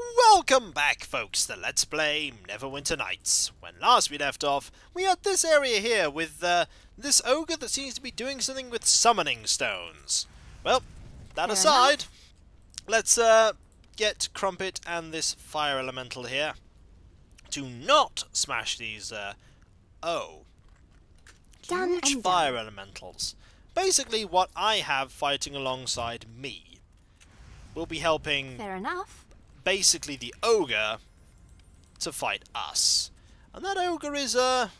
Welcome back, folks, to Let's Play Neverwinter Nights. When last we left off, we had this area here with uh, this ogre that seems to be doing something with summoning stones. Well, that Fair aside, let's uh, get Crumpet and this fire elemental here to not smash these, uh, oh, Done huge fire elementals. Basically, what I have fighting alongside me will be helping Fair enough. Basically the ogre to fight us. And that ogre is a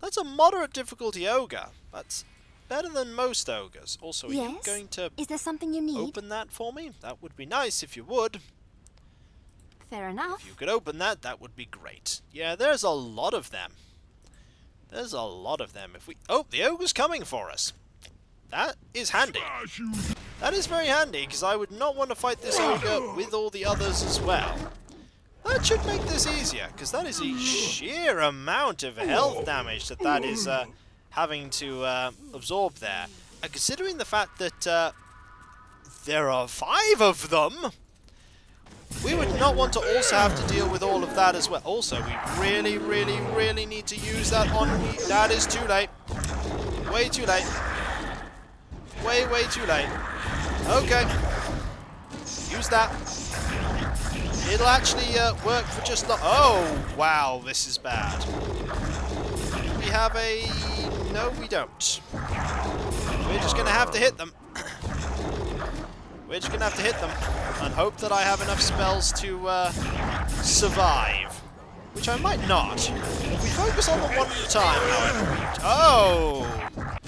that's a moderate difficulty ogre. That's better than most ogres. Also, are you going to Is there something you need? open that for me? That would be nice if you would. Fair enough. If you could open that, that would be great. Yeah, there's a lot of them. There's a lot of them. If we Oh, the ogre's coming for us. That is handy. That is very handy, because I would not want to fight this ogre with all the others as well. That should make this easier, because that is a sheer amount of health damage that that is uh, having to uh, absorb there. And considering the fact that uh, there are five of them, we would not want to also have to deal with all of that as well. Also, we really, really, really need to use that on. That is too late. Way too late. Way, way too late. Okay. Use that. It'll actually uh, work for just the... Oh, wow, this is bad. We have a... No, we don't. We're just going to have to hit them. We're just going to have to hit them and hope that I have enough spells to uh, survive. Which I might not. If we focus on them one at a time, however... Oh!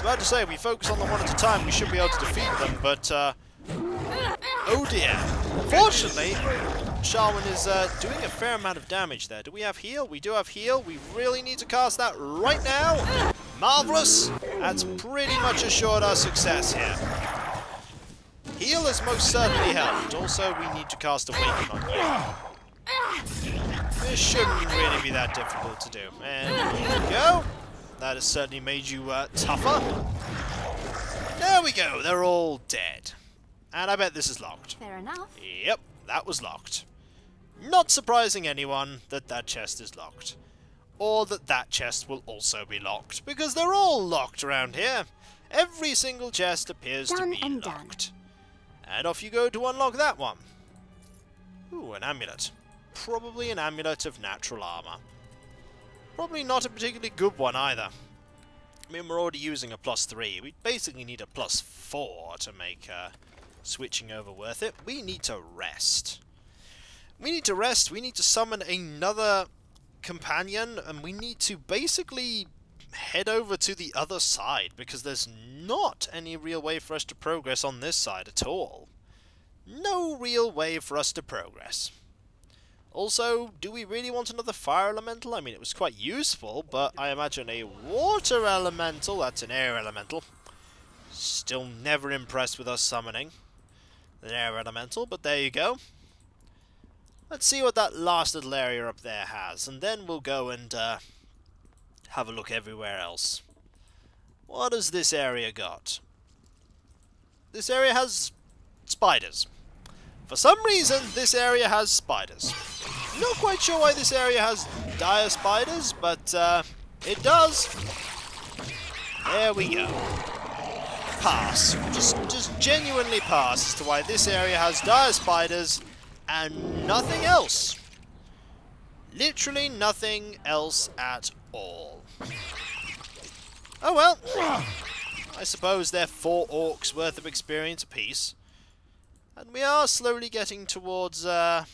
Was about to say, if we focus on them one at a time, we should be able to defeat them, but, uh... Oh dear. Fortunately, Sharwyn is uh, doing a fair amount of damage there. Do we have heal? We do have heal. We really need to cast that right now. Marvellous. That's pretty much assured our success here. Heal has most certainly helped. Also, we need to cast Awaken on you. This shouldn't really be that difficult to do. And there we go. That has certainly made you uh, tougher. There we go. They're all dead. And I bet this is locked. Fair enough. Yep, that was locked. Not surprising anyone that that chest is locked. Or that that chest will also be locked, because they're all locked around here. Every single chest appears to Done be and done. And off you go to unlock that one. Ooh, an amulet. Probably an amulet of natural armor. Probably not a particularly good one either. I mean, we're already using a plus 3. We basically need a plus 4 to make uh, switching over worth it. We need to rest. We need to rest. We need to summon another companion, and we need to basically head over to the other side, because there's not any real way for us to progress on this side at all. No real way for us to progress. Also, do we really want another fire elemental? I mean, it was quite useful, but I imagine a water elemental, that's an air elemental. Still never impressed with us summoning an air elemental, but there you go. Let's see what that last little area up there has, and then we'll go and uh, have a look everywhere else. What has this area got? This area has spiders. For some reason, this area has spiders. Not quite sure why this area has dire spiders, but uh, it does. There we go. Pass. Just, just genuinely pass as to why this area has dire spiders and nothing else. Literally nothing else at all. Oh well. I suppose they're four orcs worth of experience apiece. And we are slowly getting towards uh,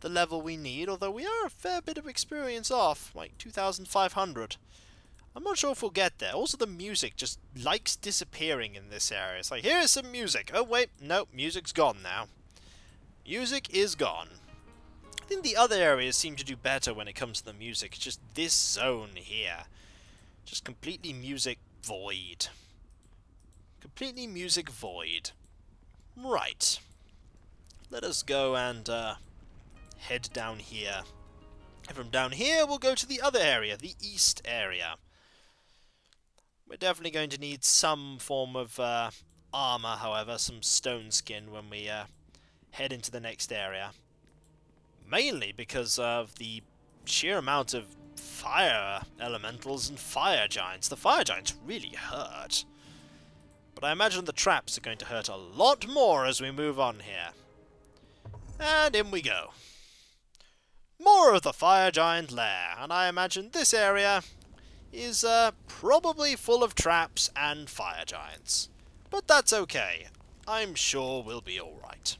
the level we need, although we are a fair bit of experience off, like 2,500. I'm not sure if we'll get there. Also, the music just likes disappearing in this area. It's like, here's some music. Oh, wait, no, music's gone now. Music is gone. I think the other areas seem to do better when it comes to the music. It's just this zone here. Just completely music void. Completely music void. Right. Let us go and uh, head down here. And from down here, we'll go to the other area, the east area. We're definitely going to need some form of uh, armor, however, some stone skin when we uh, head into the next area. Mainly because of the sheer amount of fire elementals and fire giants. The fire giants really hurt. But I imagine the traps are going to hurt a lot more as we move on here. And in we go. More of the fire giant lair, and I imagine this area is uh, probably full of traps and fire giants. But that's okay. I'm sure we'll be alright.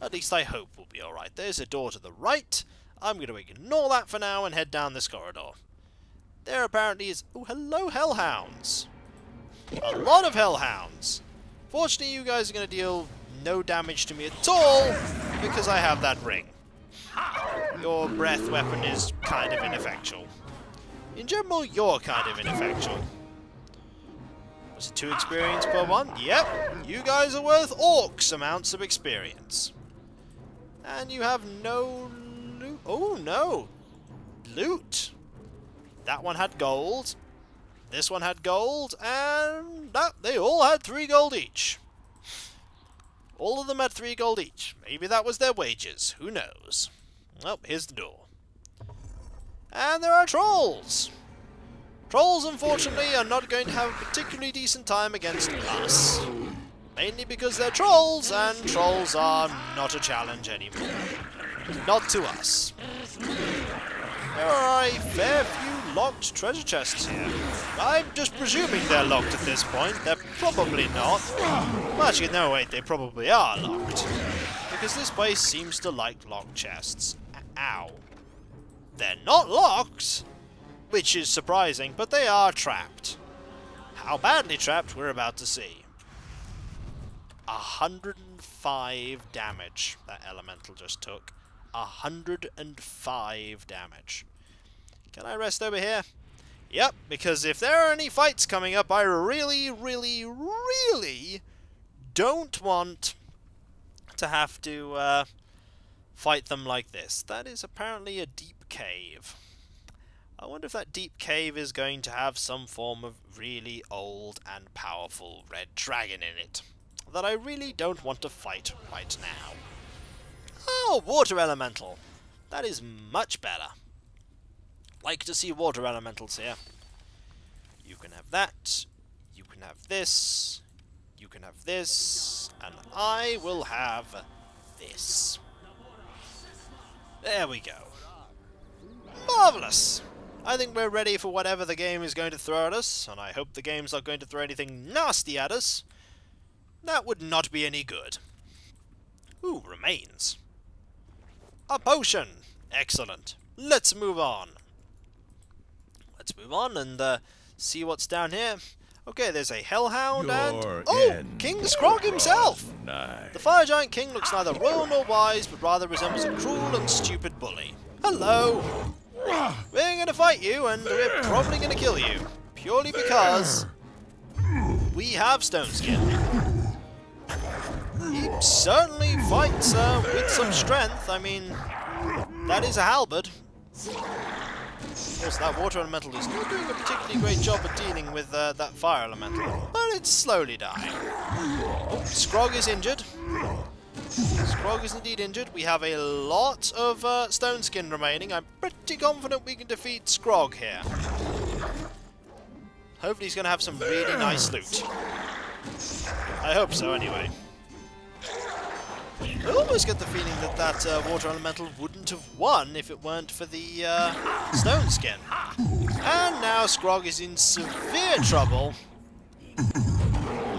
At least I hope we'll be alright. There's a door to the right. I'm going to ignore that for now and head down this corridor. There apparently is... Oh, hello, hellhounds! A lot of hellhounds! Fortunately, you guys are going to deal no damage to me at all, because I have that ring. Your breath weapon is kind of ineffectual. In general, you're kind of ineffectual. Was it two experience per one? Yep, you guys are worth orcs amounts of experience. And you have no loot. Oh, no. Loot. That one had gold. This one had gold. And that, they all had three gold each. All of them had three gold each. Maybe that was their wages. Who knows? Well, here's the door. And there are trolls! Trolls, unfortunately, are not going to have a particularly decent time against us. Mainly because they're trolls, and trolls are not a challenge anymore. Not to us. There are a fair few locked treasure chests here. I'm just presuming they're locked at this point. They're probably not. Well, actually, no, wait, they probably are locked. Because this place seems to like locked chests. Ow. They're not locked! Which is surprising, but they are trapped. How badly trapped, we're about to see. 105 damage that elemental just took. 105 damage. Can I rest over here? Yep, because if there are any fights coming up, I really, really, really don't want to have to uh, fight them like this. That is apparently a deep cave. I wonder if that deep cave is going to have some form of really old and powerful red dragon in it that I really don't want to fight right now. Oh, water elemental. That is much better. Like to see water elementals here. You can have that. You can have this. You can have this. And I will have this. There we go. Marvellous! I think we're ready for whatever the game is going to throw at us, and I hope the game's not going to throw anything nasty at us. That would not be any good. Ooh, remains. A potion! Excellent. Let's move on. Let's move on and uh, see what's down here. Okay, there's a Hellhound Your and... Oh! King Scrog himself! Nigh. The Fire Giant King looks neither royal nor wise, but rather resembles a cruel and stupid bully. Hello! We're gonna fight you, and we're probably gonna kill you. Purely because... We have Stone Skin. He certainly fights uh, with some strength. I mean, that is a halberd. Of course, that water elemental is not doing a particularly great job at dealing with uh, that fire elemental, but it's slowly dying. Oh, Scrog is injured. Scrog is indeed injured. We have a lot of uh, stone skin remaining. I'm pretty confident we can defeat Scrog here. Hopefully he's going to have some really nice loot. I hope so, anyway. I almost get the feeling that that uh, water elemental wouldn't have won if it weren't for the uh, stone skin. And now Scrog is in severe trouble.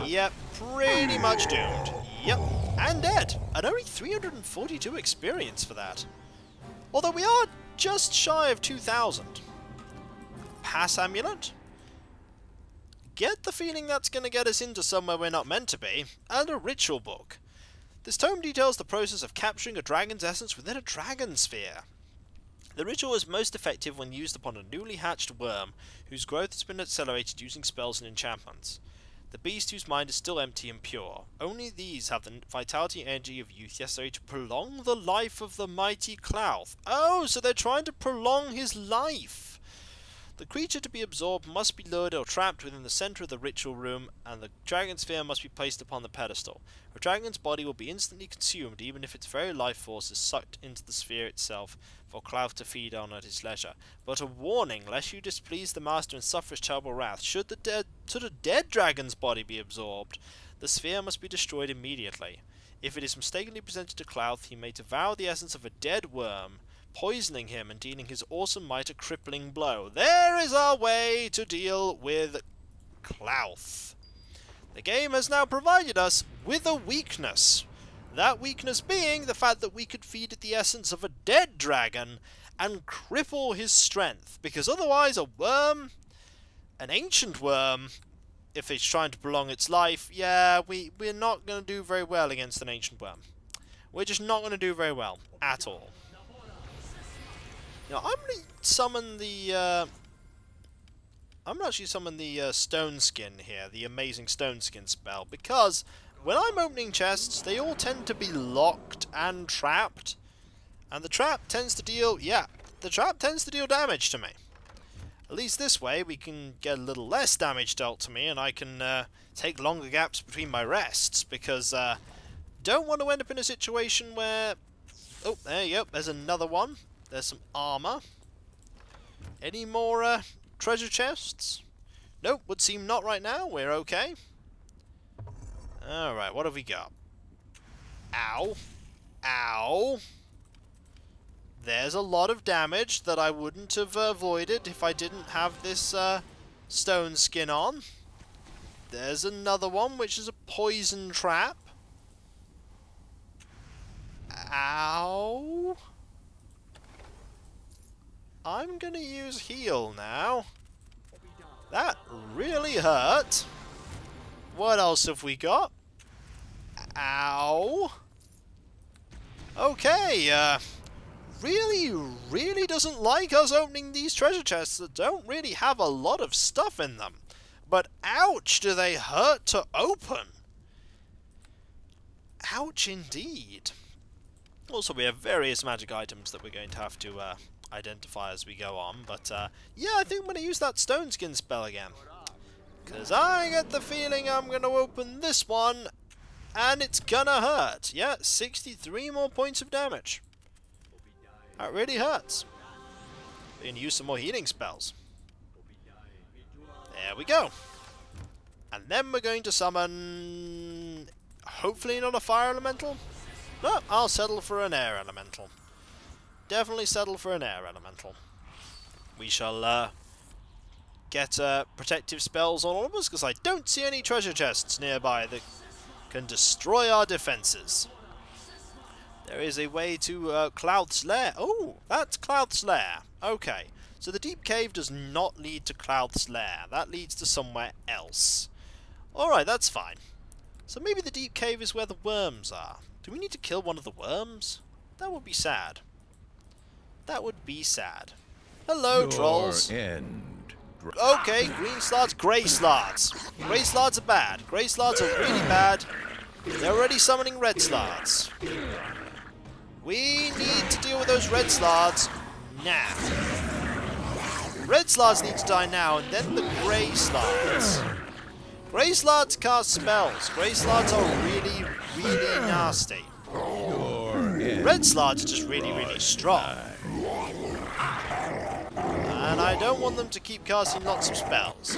Yep, pretty much doomed. Yep, and dead. And only 342 experience for that. Although we are just shy of 2,000. Pass Amulet? Get the feeling that's going to get us into somewhere we're not meant to be. And a ritual book. This tome details the process of capturing a dragon's essence within a dragon sphere. The ritual is most effective when used upon a newly hatched worm, whose growth has been accelerated using spells and enchantments. The beast whose mind is still empty and pure. Only these have the vitality and energy of youth necessary to prolong the life of the mighty Klauth. Oh, so they're trying to prolong his life! The creature to be absorbed must be lured or trapped within the center of the ritual room, and the dragon sphere must be placed upon the pedestal. A dragon's body will be instantly consumed, even if its very life force is sucked into the sphere itself, for Klauth to feed on at his leisure. But a warning, lest you displease the master and suffer his terrible wrath. Should the dead, should a dead dragon's body be absorbed, the sphere must be destroyed immediately. If it is mistakenly presented to Klauth, he may devour the essence of a dead worm, poisoning him and dealing his awesome might a crippling blow. There is our way to deal with Klauth. The game has now provided us with a weakness. That weakness being the fact that we could feed it the essence of a dead dragon and cripple his strength, because otherwise a worm, an ancient worm, if it's trying to prolong its life, yeah, we, we're not going to do very well against an ancient worm. We're just not going to do very well, at all. Now, I'm going to summon the... Uh, I'm going to actually summon the uh, Stone Skin here, the Amazing Stone Skin spell, because when I'm opening chests, they all tend to be locked and trapped. And the trap tends to deal... Yeah, the trap tends to deal damage to me. At least this way we can get a little less damage dealt to me and I can uh, take longer gaps between my rests because uh, don't want to end up in a situation where... Oh, there you go, there's another one. There's some armour. Any more uh, treasure chests? Nope, would seem not right now. We're okay. Alright, what have we got? Ow. Ow. There's a lot of damage that I wouldn't have avoided if I didn't have this uh, stone skin on. There's another one, which is a poison trap. Ow. I'm gonna use heal now. That really hurt. What else have we got? Ow. Okay, uh, really, really doesn't like us opening these treasure chests that don't really have a lot of stuff in them. But ouch, do they hurt to open. Ouch indeed. Also, we have various magic items that we're going to have to uh, identify as we go on. But uh, yeah, I think I'm going to use that stone skin spell again. Because I get the feeling I'm going to open this one and it's gonna hurt. Yeah, 63 more points of damage. That really hurts. We can use some more healing spells. There we go. And then we're going to summon... Hopefully not a fire elemental? No, I'll settle for an air elemental. Definitely settle for an air elemental. We shall uh, get uh, protective spells on all of us, because I don't see any treasure chests nearby that can destroy our defences. There is a way to uh, Klauth's Lair. Oh, that's Klauth's Lair. Okay, so the deep cave does not lead to Klauth's Lair. That leads to somewhere else. Alright, that's fine. So maybe the deep cave is where the worms are. Do we need to kill one of the worms? That would be sad. That would be sad. Hello, Your trolls. End. Okay, green slaads, grey slaads. Grey slaads are bad. Grey slaads are really bad. They're already summoning red slaads. We need to deal with those red slaads now. Red slaads need to die now, and then the grey slaads. Grey slaads cast spells. Grey slaads are really, really nasty. Red slaads are just really, really strong. And I don't want them to keep casting lots of spells.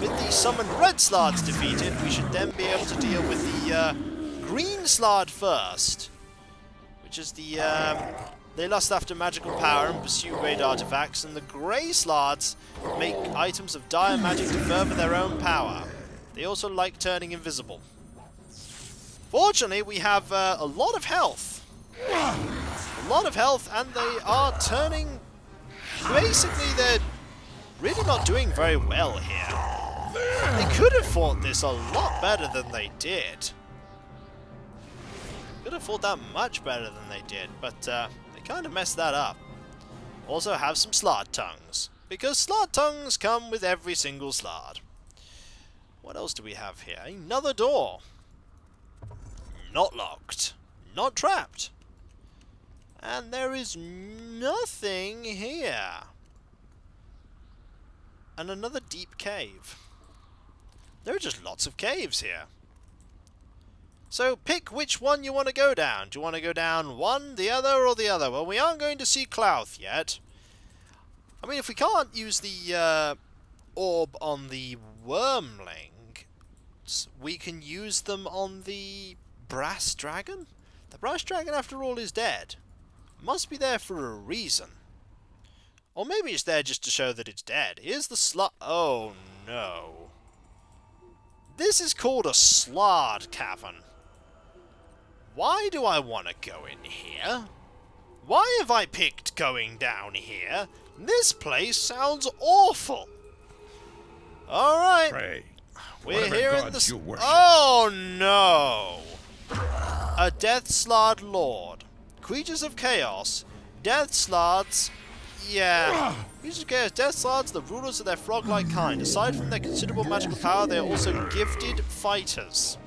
With the summoned red slots defeated, we should then be able to deal with the uh, green Slaad first. Which is the... Um, they lust after magical power and pursue great artifacts, and the grey Slaads make items of dire magic to further their own power. They also like turning invisible. Fortunately, we have uh, a lot of health. A lot of health, and they are turning... Basically, they're really not doing very well here. They could have fought this a lot better than they did. Could have fought that much better than they did, but uh, they kind of messed that up. Also have some slaad tongues, because slaad tongues come with every single slaad. What else do we have here? Another door. Not locked. Not trapped. And there is nothing here. and another deep cave. There are just lots of caves here. So pick which one you want to go down. Do you want to go down one, the other, or the other? Well, we aren't going to see Klauth yet. I mean, if we can't use the uh, orb on the Wyrmling, we can use them on the Brass Dragon? The Brass Dragon, after all, is dead. Must be there for a reason. Or maybe it's there just to show that it's dead. Here's the slut. Oh, no. This is called a Slaad Cavern. Why do I want to go in here? Why have I picked going down here? This place sounds awful. Alright, Pray. we're here in the... s- you worship. Oh no! A Death Slaad Lord. Creatures of Chaos. Death Slaads. Yeah. Creatures of Chaos. Death Slaads, the rulers of their frog-like kind. Aside from their considerable magical power, they are also gifted fighters.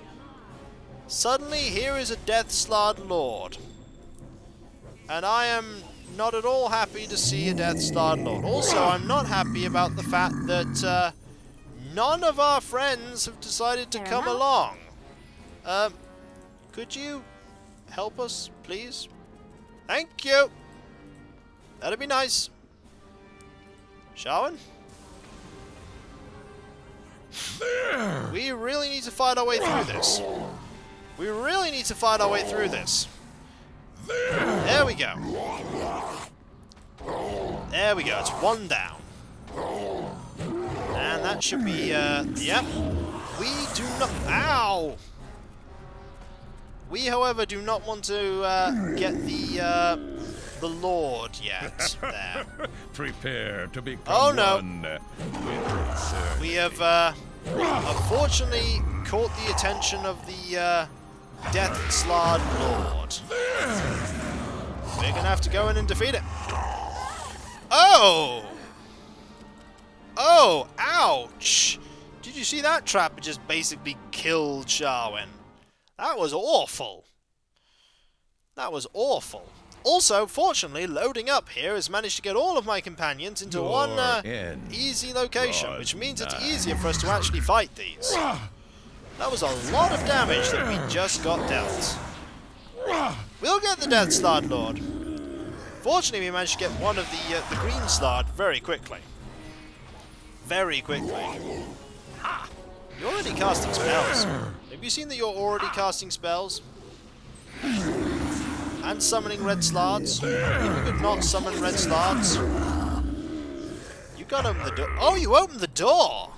Suddenly, here is a Death Slaad Lord. And I am not at all happy to see a Death Slaad Lord. Also, I'm not happy about the fact that uh, none of our friends have decided to come along. Um, could you help us, please? Thank you. That'd be nice. Sharwyn? We really need to fight our way through this. We really need to fight our way through this. There we go. There we go. It's one down. And that should be, uh, yep. We do not, ow! We, however, do not want to, uh, get the, uh, the Lord yet. There. Prepare to become Oh, no. one. We have, uh, unfortunately caught the attention of the, uh, Death Slaad Lord. We're gonna have to go in and defeat it. Oh! Oh, ouch! Did you see that trap? It just basically killed Sharwyn. That was awful. That was awful. Also, fortunately, loading up here has managed to get all of my companions into Your one uh, end easy location, which means it's easier for us to actually fight these. That was a lot of damage that we just got dealt. We'll get the Death Slaad Lord. Fortunately, we managed to get one of the uh, the Green Slaad very quickly. Very quickly. You're already casting spells. Have you seen that you're already casting spells? And summoning red slaads? You could not summon red slaads. You got open the door. Oh, you opened the door!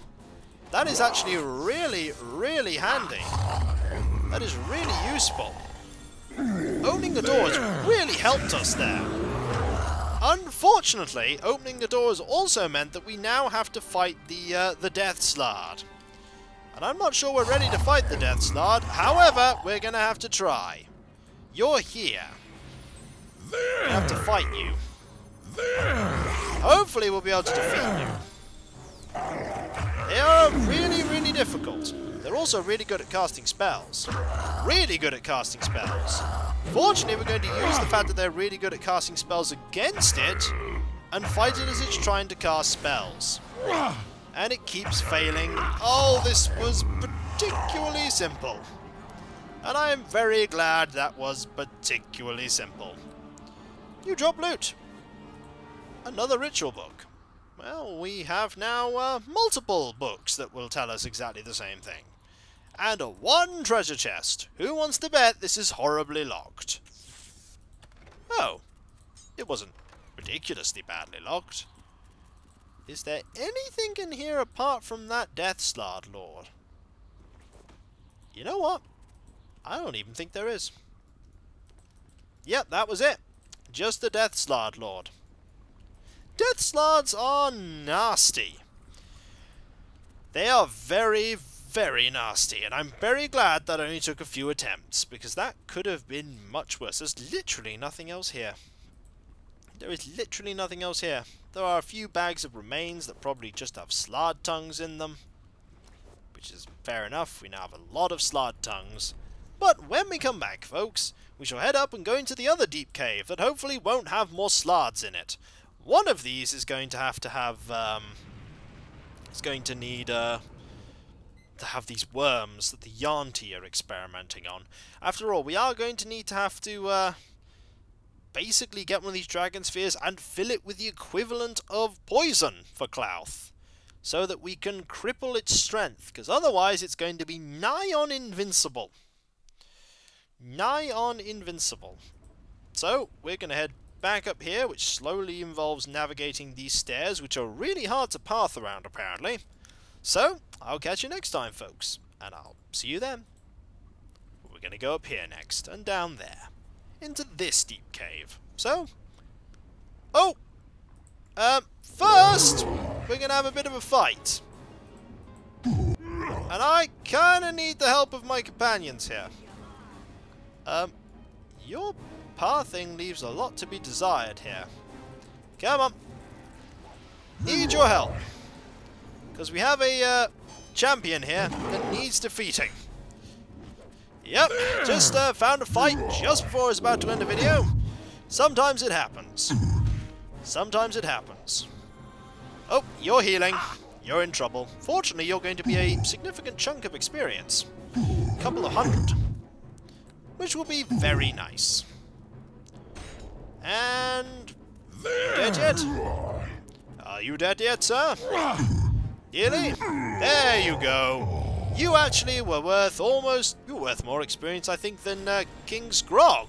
That is actually really, really handy. That is really useful. Opening the door has really helped us there. Unfortunately, opening the door has also meant that we now have to fight the uh, the Death Slaad. And I'm not sure we're ready to fight the Death Slaad. However, we're going to have to try. You're here. We have to fight you. There. Hopefully we'll be able to defeat you. They are really, really difficult. They're also really good at casting spells. Really good at casting spells. Fortunately, we're going to use the fact that they're really good at casting spells against it and fight it as it's trying to cast spells. And it keeps failing. Oh, this was particularly simple. And I am very glad that was particularly simple. You drop loot. Another ritual book. Well, we have now uh, multiple books that will tell us exactly the same thing. And a one treasure chest. Who wants to bet this is horribly locked? Oh, it wasn't ridiculously badly locked. Is there anything in here apart from that Death Slaad Lord? You know what? I don't even think there is. Yep, that was it. Just the Death Slaad Lord. Death Slaads are nasty. They are very, very nasty, and I'm very glad that only took a few attempts, because that could have been much worse. There's literally nothing else here. There is literally nothing else here. There are a few bags of remains that probably just have slaad tongues in them, which is fair enough. We now have a lot of slaad tongues. But when we come back, folks, we shall head up and go into the other deep cave that hopefully won't have more slaads in it. One of these is going to have to have, um, is going to need uh, to have these worms that the Yuan-ti are experimenting on. After all, we are going to need to have to uh, basically get one of these dragon spheres and fill it with the equivalent of poison for Klauth. So that we can cripple its strength, because otherwise it's going to be nigh on invincible. Nigh on invincible. So, we're going to head back up here, which slowly involves navigating these stairs, which are really hard to path around, apparently. So, I'll catch you next time, folks, and I'll see you then. We're going to go up here next, and down there, into this deep cave. So, oh! Um, first, we're to have a bit of a fight. And I kind of need the help of my companions here. Um, your pathing leaves a lot to be desired here. Come on. Need your help. Because we have a uh, champion here that needs defeating. Yep, just uh, found a fight just before I was about to end the video. Sometimes it happens. Sometimes it happens. Oh, you're healing. You're in trouble. Fortunately, you're going to be a significant chunk of experience. A couple of hundred. Which will be very nice. And... Dead yet? Are you dead yet, sir? Really? There you go. You actually were worth almost... You were worth more experience, I think, than uh, King Scrog.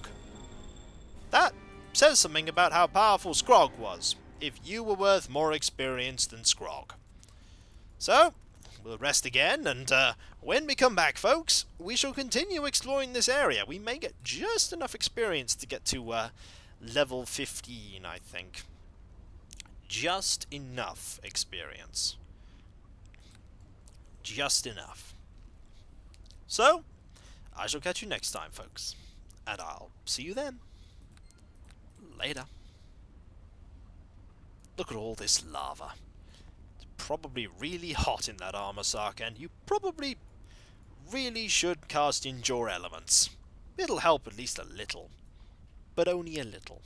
That says something about how powerful Scrog was, if you were worth more experience than Scrog. So, we'll rest again, and uh, when we come back, folks, we shall continue exploring this area. We may get just enough experience to get to uh, level 15, I think. Just enough experience. Just enough. So, I shall catch you next time, folks. And I'll see you then. Later. Look at all this lava. It's probably really hot in that armor sock, and you probably really should cast Endure Elements. It'll help at least a little. But only a little.